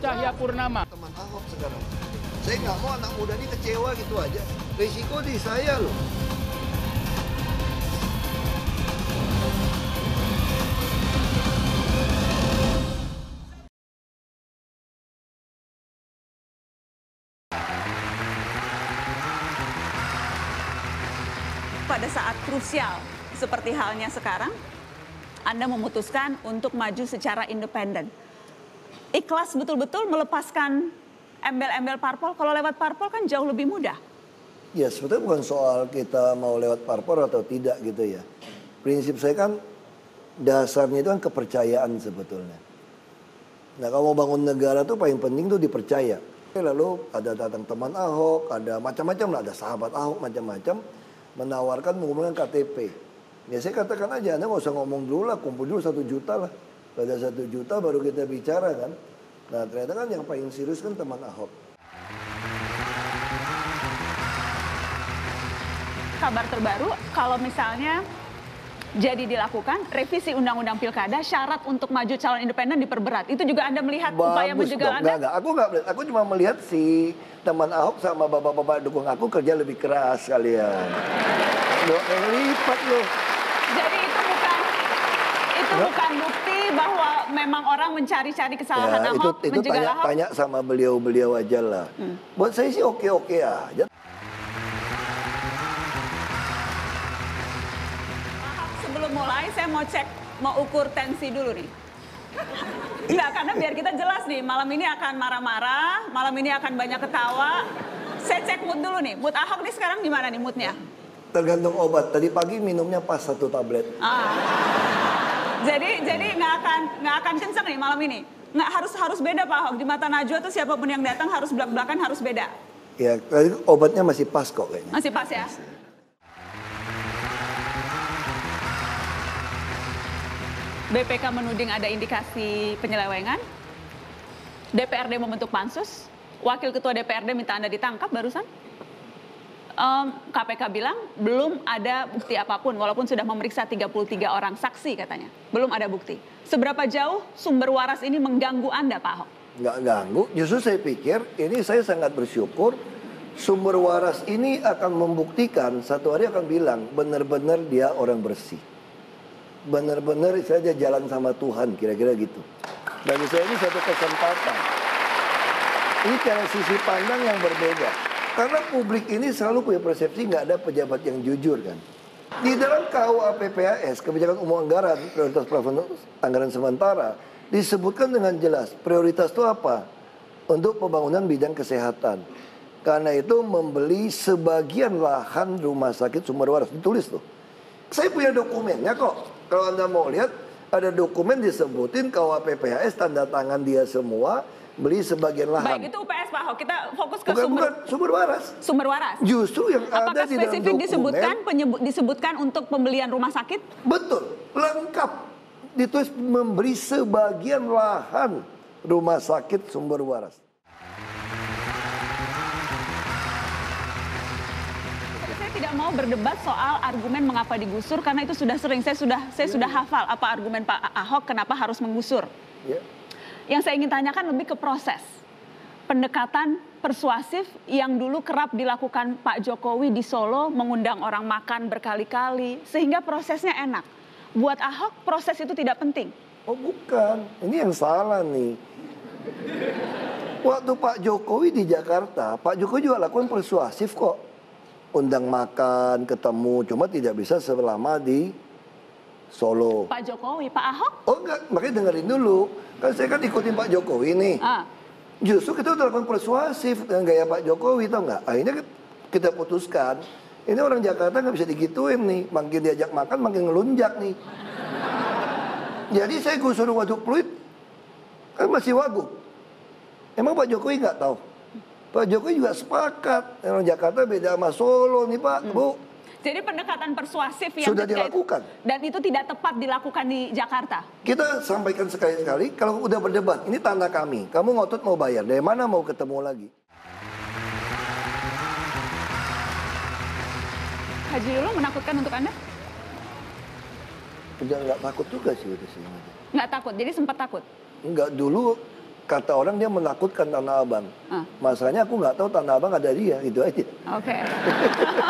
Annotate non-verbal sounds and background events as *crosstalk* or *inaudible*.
Cahaya Purnama. Teman Ahok sekarang. Saya nggak mau anak muda ini kecewa gitu aja. Risiko di saya loh. pada saat krusial seperti halnya sekarang, Anda memutuskan untuk maju secara independen. Ikhlas betul-betul melepaskan embel-embel parpol, kalau lewat parpol kan jauh lebih mudah. Ya sebetulnya bukan soal kita mau lewat parpor atau tidak gitu ya. Prinsip saya kan dasarnya itu kan kepercayaan sebetulnya. Nah kalau mau bangun negara tuh paling penting tuh dipercaya. Lalu ada datang teman Ahok, ada macam-macam lah, ada sahabat Ahok macam-macam menawarkan menggunakan KTP. Ya saya katakan aja, Anda nggak usah ngomong dulu lah, kumpul dulu satu juta lah. Pada satu juta baru kita bicara kan. Nah ternyata kan yang paling serius kan teman Ahok. Kabar terbaru, kalau misalnya jadi dilakukan revisi undang-undang pilkada syarat untuk maju calon independen diperberat. Itu juga Anda melihat upaya Bagus menjegal dong. Anda? Enggak, enggak. Aku enggak melihat. Aku cuma melihat si teman Ahok sama bapak-bapak dukung aku kerja lebih keras kalian. *laughs* Dua kali lipat loh. Jadi itu bukan itu Ya. bukan bukti bahwa memang orang mencari-cari kesalahan Ya, Ahok, itu itu tanya Ahok. Hmm. tanya sama beliau-beliau aja lah. Buat saya sih oke-oke aja. Sebelum mulai saya mau cek mau ukur tensi dulu nih. Enggak, karena biar kita jelas nih, malam ini akan marah-marah, malam ini akan banyak ketawa. Saya cek mood dulu nih, mood Ahok nih sekarang gimana nih moodnya? Tergantung obat. Tadi pagi minumnya pas satu tablet. Ah. Jadi jadi nggak akan nggak akan kenceng nih malam ini. Nggak harus harus beda Pak Ahok di mata Najwa tuh siapa pun yang datang harus belak belakan harus beda. Ya, obatnya masih pas kok kayaknya. Masih pas ya? BPK menuding ada indikasi penyelewengan. DPRD membentuk pansus. Wakil Ketua DPRD minta Anda ditangkap barusan. Em, KPK bilang belum ada bukti apa pun walaupun sudah memeriksa 33 orang saksi katanya. Belum ada bukti. Seberapa jauh sumber waras ini mengganggu Anda Pak Ahok? nggak ganggu. Justru saya pikir ini saya sangat bersyukur sumber waras ini akan membuktikan satu hari akan bilang benar-benar dia orang bersih. Benar-benar saja jalan sama Tuhan kira-kira gitu. Bagi saya ini satu kesempatan. Ini cara sisi pandang yang berbeda. Karena publik ini selalu punya persepsi nggak ada pejabat yang jujur kan. Di dalam KUA PPAS, Kebijakan Umum Anggaran, Prioritas Plafon Anggaran Sementara, disebutkan dengan jelas prioritas itu apa? Untuk pembangunan bidang kesehatan. Karena itu membeli sebagian lahan rumah sakit sumber waras. Ditulis tuh. Saya punya dokumennya kok. Kalau Anda mau lihat, ada dokumen disebutin KUA PPAS, tanda tangan dia semua, beli sebagian lahan. Baik itu UPS Pak Ahok. Kita fokus ke Bukan, sumber bukan, sumber waras. sumber waras. Justru yang ada Apakah di dalam spesifik dokumen, disebutkan penyebut, disebutkan untuk pembelian rumah sakit? betul, lengkap. Ditulis memberi sebagian lahan rumah sakit sumber waras. Saya tidak mau berdebat soal argumen mengapa digusur karena itu sudah sering saya sudah saya Iya, sudah hafal apa argumen Pak Ahok kenapa harus menggusur. Ya. Yang saya ingin tanyakan lebih ke proses. Pendekatan persuasif yang dulu kerap dilakukan Pak Jokowi di Solo mengundang orang makan berkali-kali sehingga prosesnya enak. Buat Ahok proses itu tidak penting. Oh bukan, ini yang salah nih. Waktu Pak Jokowi di Jakarta, Pak Jokowi juga lakukan persuasif kok. Undang makan, ketemu, cuma tidak bisa selama di Solo. Pak Jokowi, Pak Ahok, Oh enggak, makanya dengerin dulu. Kan saya kan ikutin Pak Jokowi nih. ah, Justru kita udah lakukan persuasif dengan gaya Pak Jokowi, tau nggak? Akhirnya kita putuskan, ini orang Jakarta nggak bisa digituin nih. Makin diajak makan, makin ngelunjak nih. Jadi saya gusur waduk pluit, kan masih wagub. Emang Pak Jokowi nggak tahu? Pak Jokowi juga sepakat. Orang Jakarta beda sama Solo nih Pak, Bu. Jadi pendekatan persuasif yang Sudah itu- dilakukan. dan itu tidak tepat dilakukan di Jakarta. Kita sampaikan sekali-sekali, kalau udah berdebat, ini tanda kami. Kamu ngotot mau bayar, dari mana mau ketemu lagi? Haji Lulung menakutkan untuk Anda? Udah nggak takut juga sih udah sih. Nggak takut, jadi sempat takut. Enggak dulu Kata orang dia menakutkan Tanah Abang. Ah. Masalahnya aku nggak tahu Tanah Abang ada dia, gitu aja. Oke. *laughs*